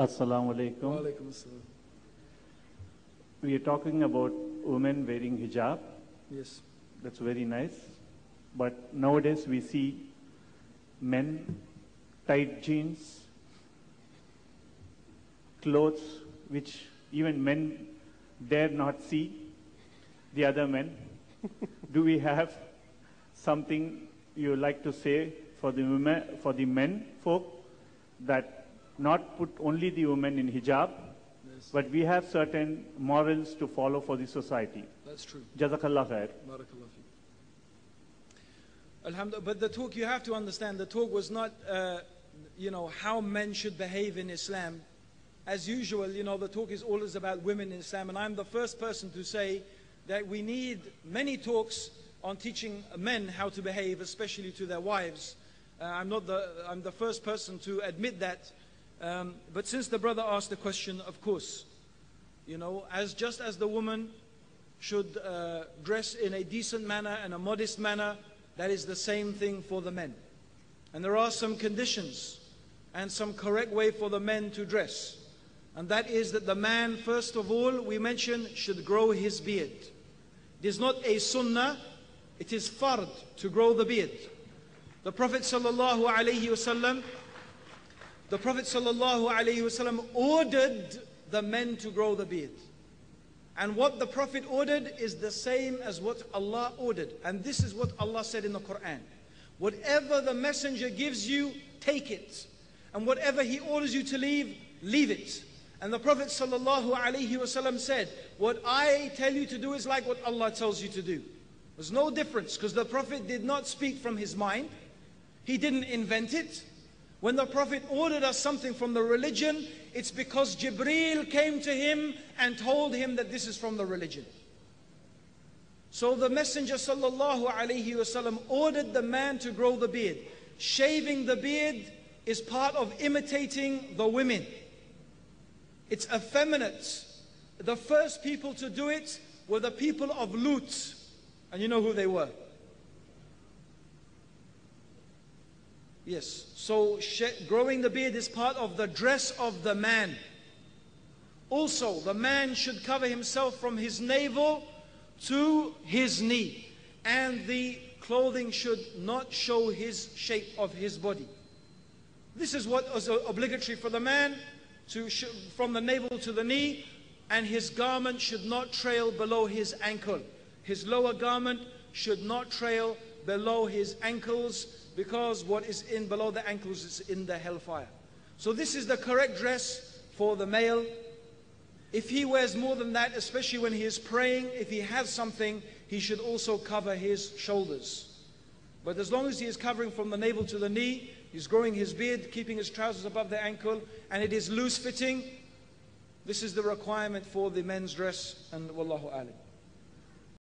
Assalamu alaikum. Assalam. We are talking about women wearing hijab. Yes. That's very nice. But nowadays we see men tight jeans, clothes which even men dare not see the other men. Do we have something you like to say for the women, for the men folk that not put only the women in hijab, Yes. but we have certain morals to follow for the society. That's true. Jazakallah khair. Barakallah. Alhamdulillah. But the talk, you have to understand, the talk was not, uh, you know, how men should behave in Islam. As usual, you know, the talk is always about women in Islam. And I'm the first person to say that we need many talks on teaching men how to behave, especially to their wives. Uh, I'm not the, I'm the first person to admit that. Um, but since the brother asked the question, of course, you know, as just as the woman should uh, dress in a decent manner and a modest manner, that is the same thing for the men. And there are some conditions and some correct way for the men to dress. And that is that the man, first of all, we mentioned, should grow his beard. It is not a sunnah, it is fard to grow the beard. The Prophet sallallahu alaihi wasallam, the Prophet wasallam ordered the men to grow the beard. And what the Prophet ordered is the same as what Allah ordered. And this is what Allah said in the Quran. Whatever the messenger gives you, take it. And whatever he orders you to leave, leave it. And the Prophet wasallam said, what I tell you to do is like what Allah tells you to do. There's no difference because the Prophet did not speak from his mind. He didn't invent it. When the Prophet ordered us something from the religion, it's because Jibreel came to him and told him that this is from the religion. So the Messenger sallallahu alaihi wasallam ordered the man to grow the beard. Shaving the beard is part of imitating the women. It's effeminate. The first people to do it were the people of Lut. And you know who they were. Yes. So growing the beard is part of the dress of the man. Also, the man should cover himself from his navel to his knee. And the clothing should not show his shape of his body. This is what is obligatory for the man to from the navel to the knee, and his garment should not trail below his ankle. His lower garment should not trail below his ankles because what is in below the ankles is in the hellfire. So this is the correct dress for the male. If he wears more than that, especially when he is praying, if he has something, he should also cover his shoulders. But as long as he is covering from the navel to the knee, he's growing his beard, keeping his trousers above the ankle, and it is loose fitting, this is the requirement for the men's dress, and wallahu alim.